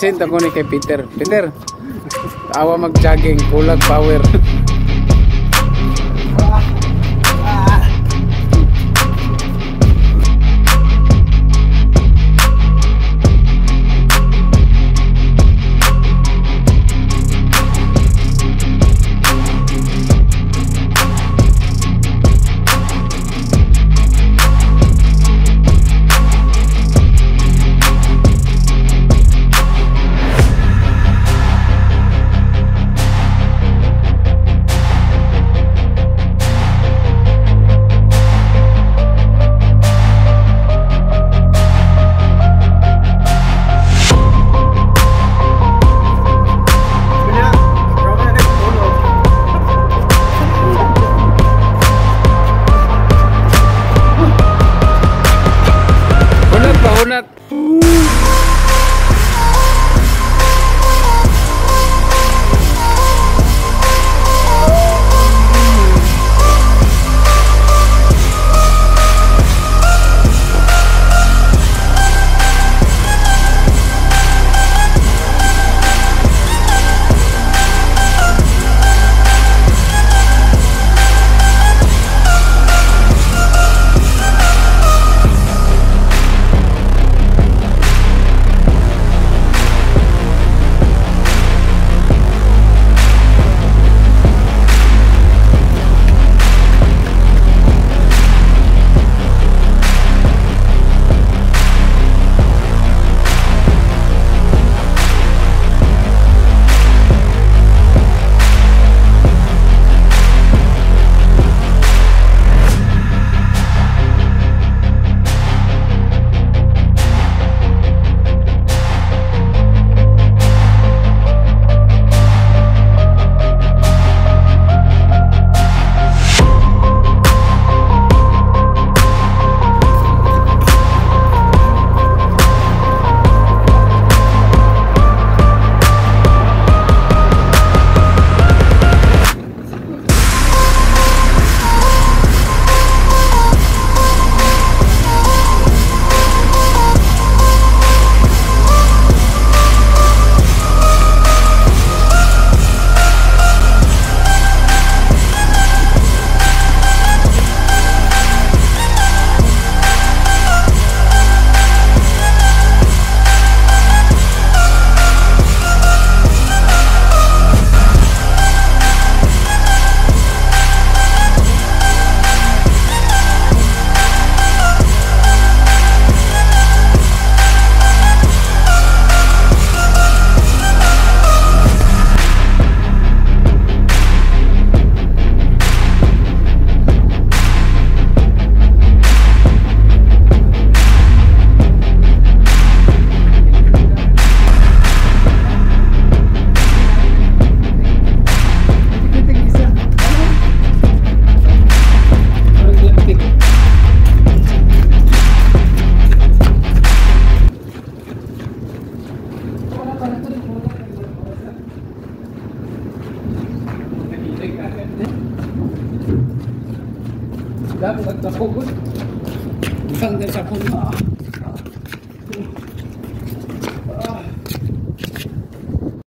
Present ako ni kay Peter. Peter, awa mag-jogging, kulag power. 내가 뭐 갖다 보고 이상된 작품이야.